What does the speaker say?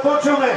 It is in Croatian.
Počune!